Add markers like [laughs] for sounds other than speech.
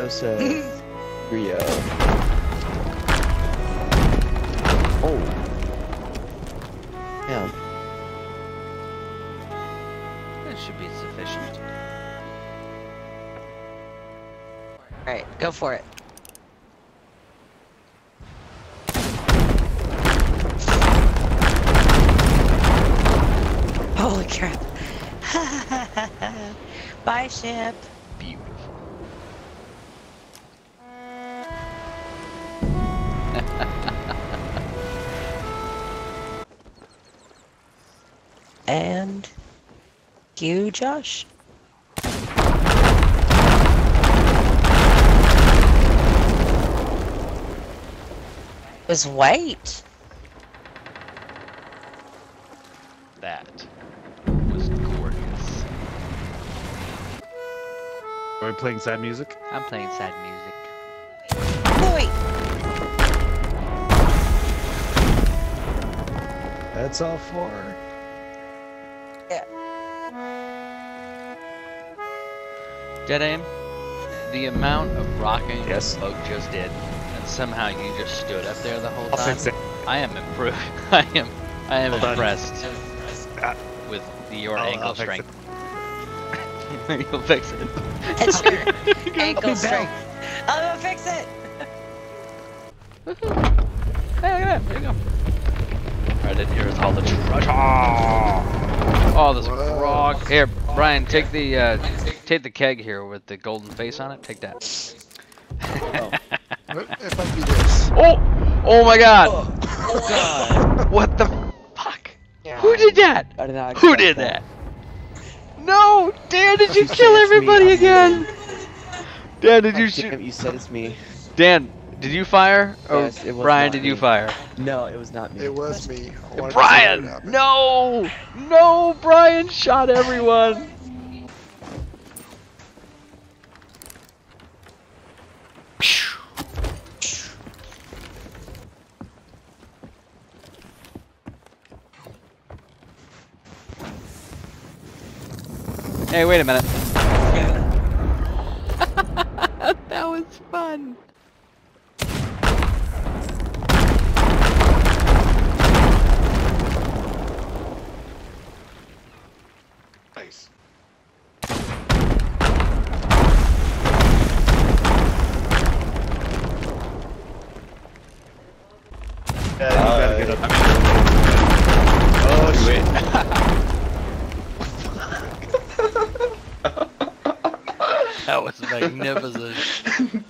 Oh, uh, so [laughs] Rio. Oh. Yeah. That should be sufficient. Alright, go for it. Holy crap. [laughs] Bye, ship. Beautiful. And you, Josh. Was white. That was gorgeous. Are we playing sad music? I'm playing sad music. Boy. That's all for. Yeah. Dead aim. The amount of rocking Yes. Oak just did, and somehow you just stood up there the whole I'll time. fix it. I am improved. [laughs] I am. I am Hold impressed Ah. with your I'll- ankle I'll fix strength. [laughs] You'll fix it. It's your [laughs] ankle strength. I'm gonna fix it. Hey, look at that. There you go. Right in here is all the treasure. Oh, there's a frog. Here, Brian, take the uh, take the keg here with the golden face on it. Take that. What if I do this? oh, oh my God! Oh god. What the fuck? Who did that? Did Who did that? No, Dan, did you kill everybody again? Dan, did you God shoot? you said it's me. Dan, did you fire? Or Yes, it was Brian, not did you fire? No, it was not me. It was me. I wanted to Brian! No! No! Brian shot everyone! Hey, wait a minute. [laughs] that was fun. Yeah, you gotta get up. Oh, shit. [laughs] that was magnificent. [laughs]